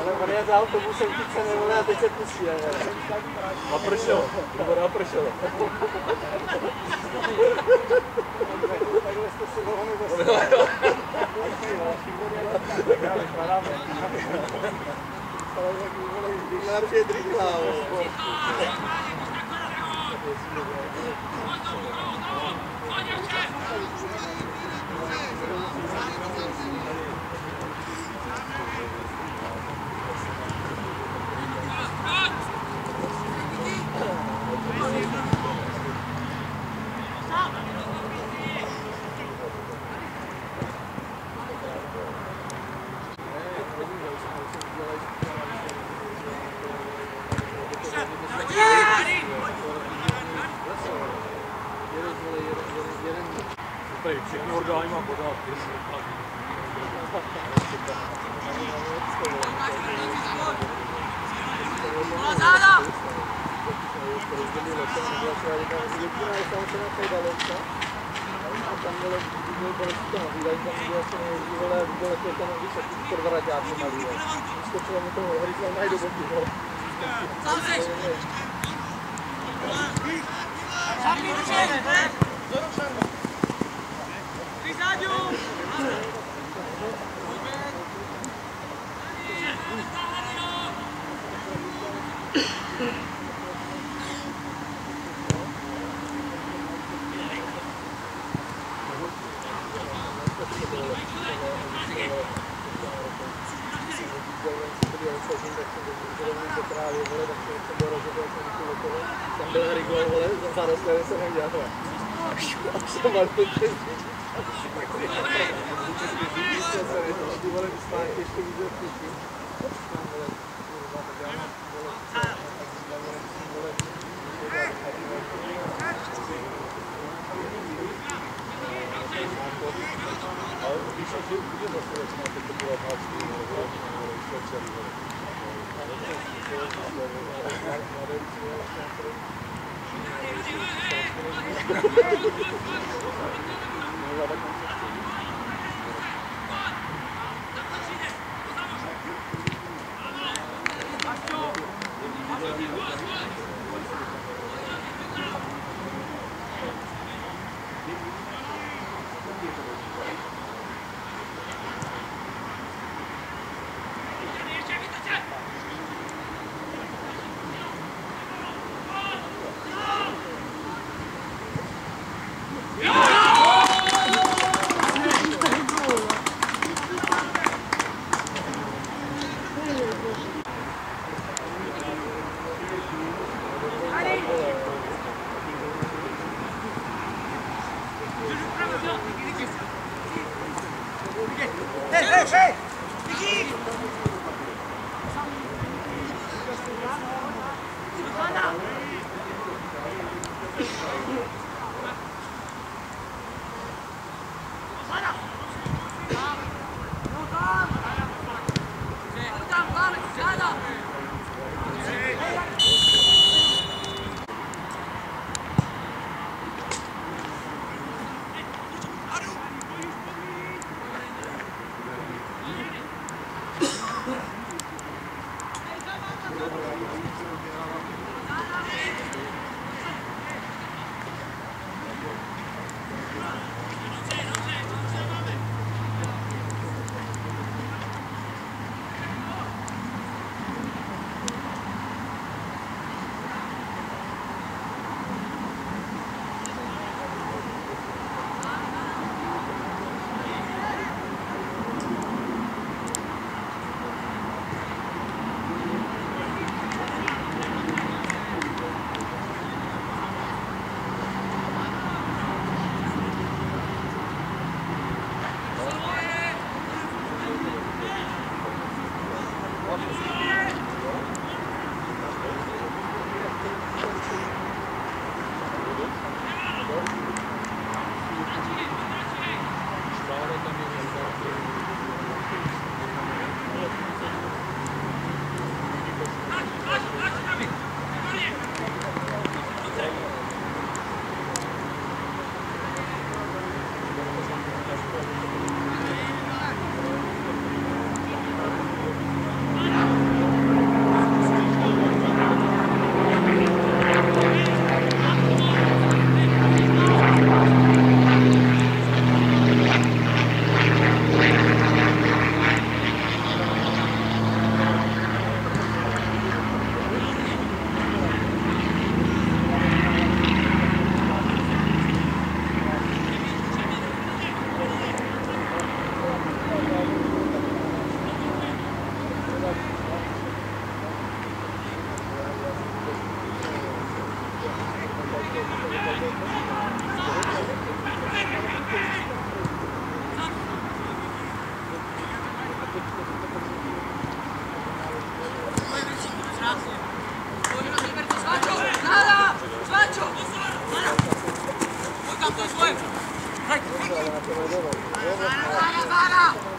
Ale on je za autobusem, ty se nevolá, a teď se pustí. A pršelo, nebo napršelo. 来了来了来了来了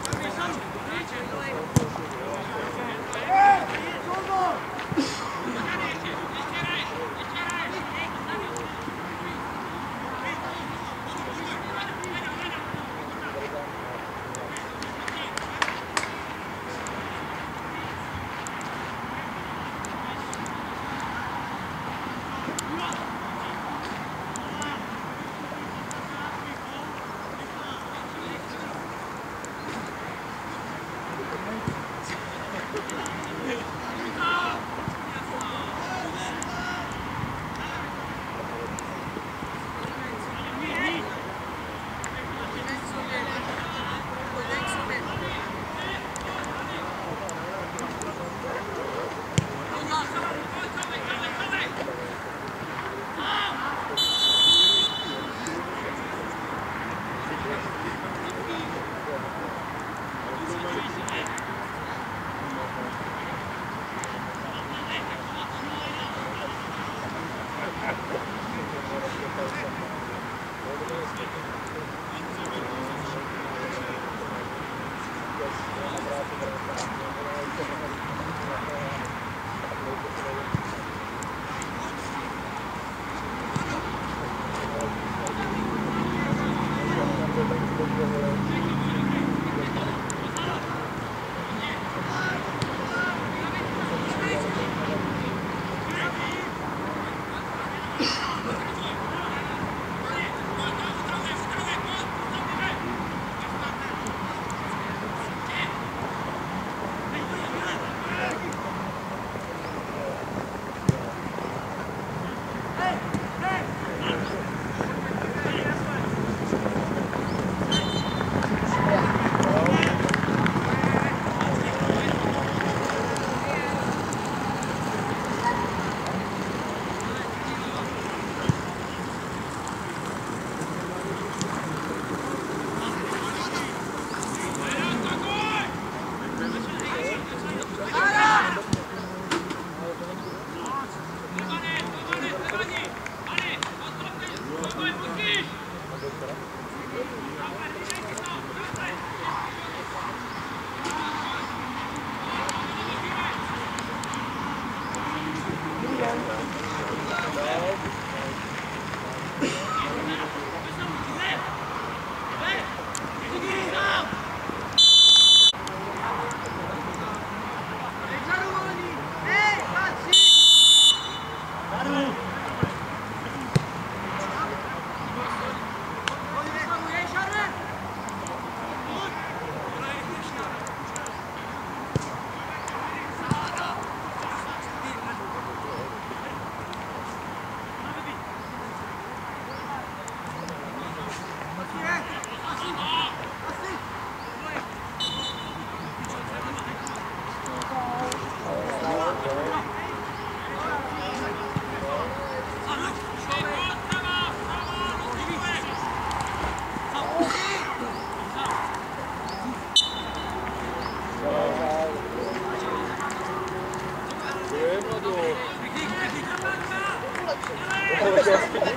Thank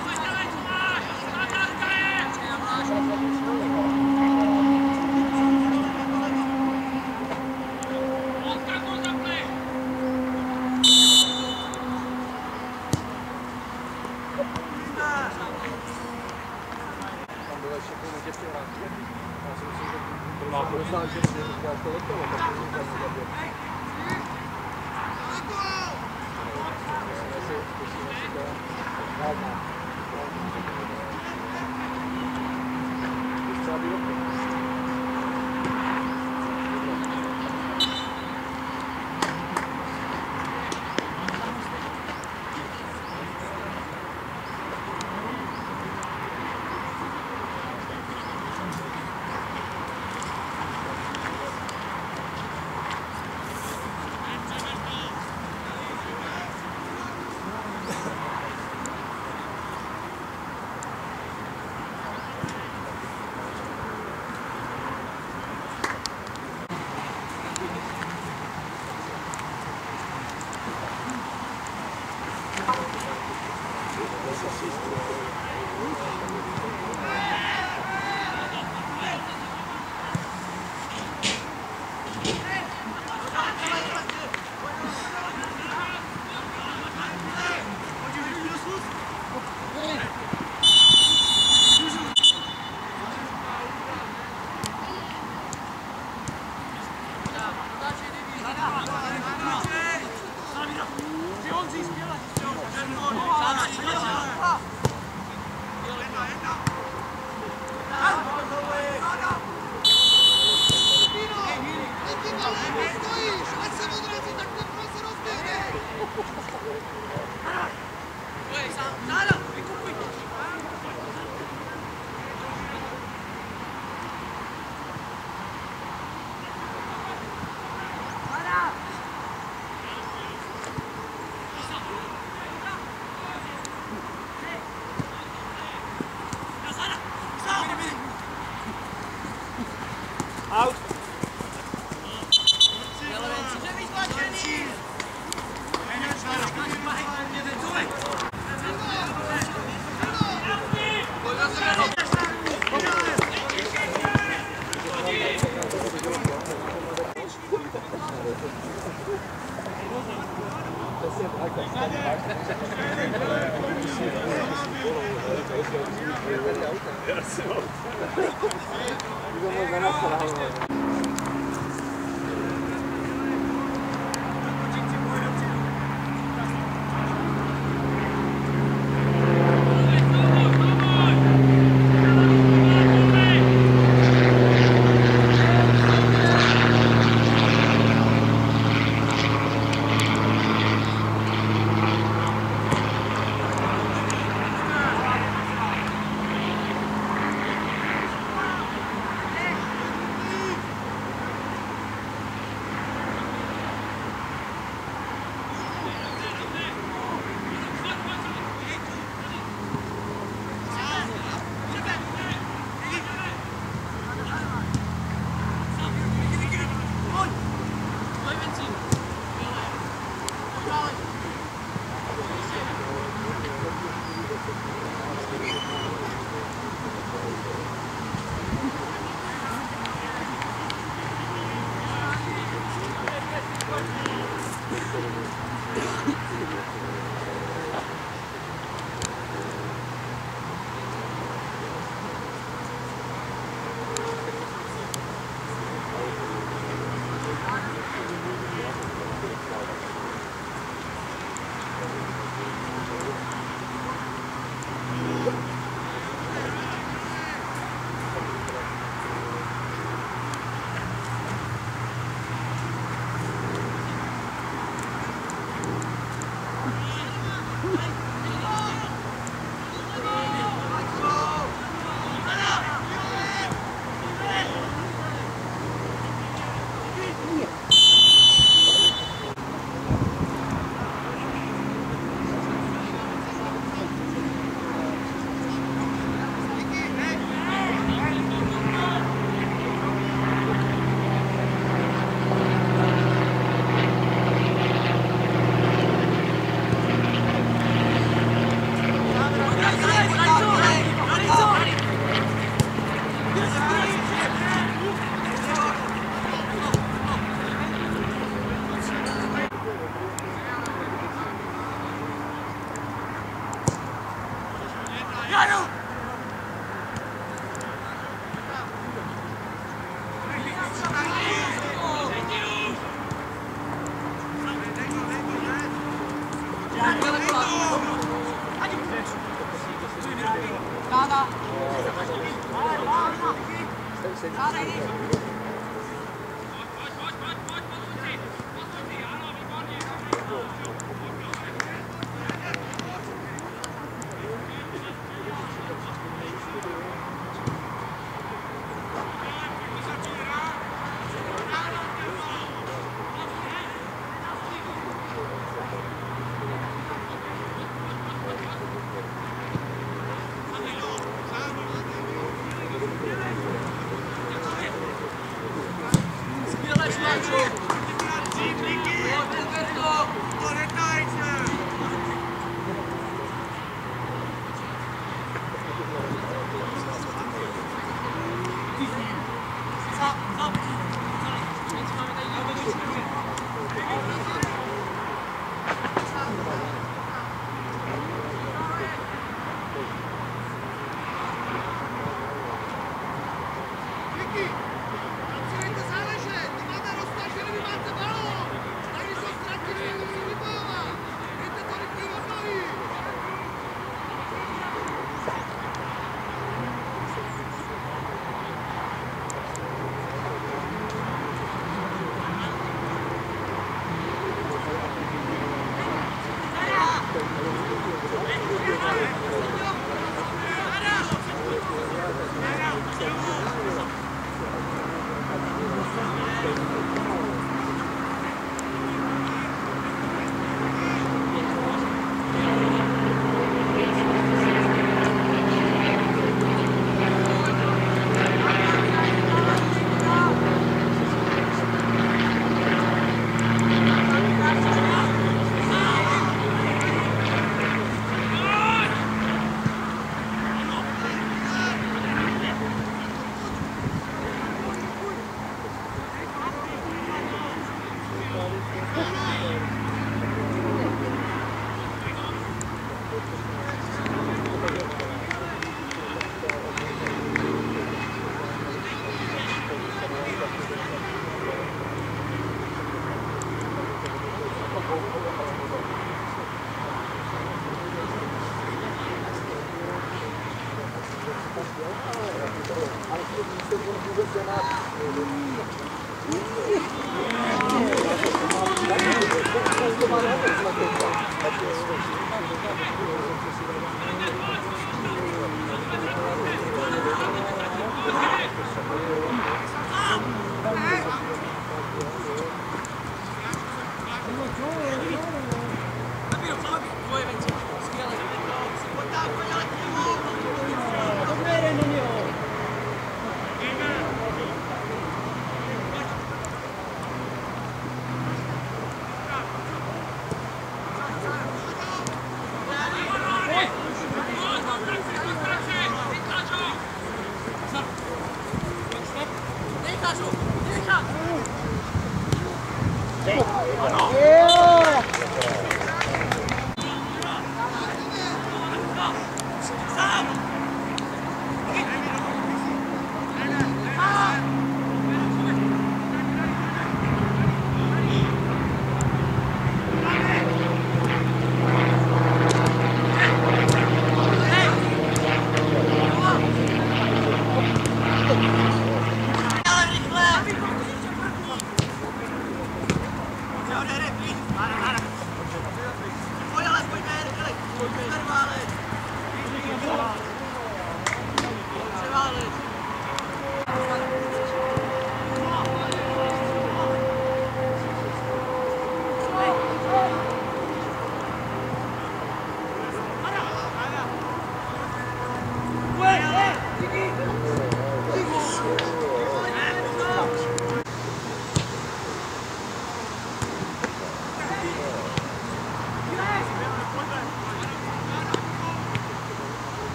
you. Alrighty.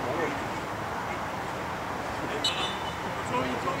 ちょいちょい。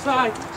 Side.